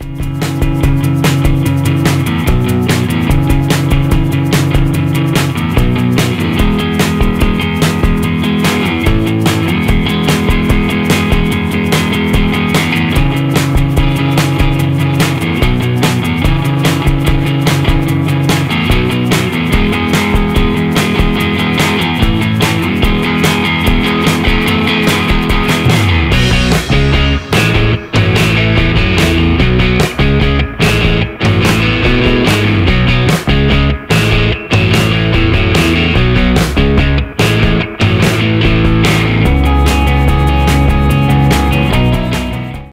Bye.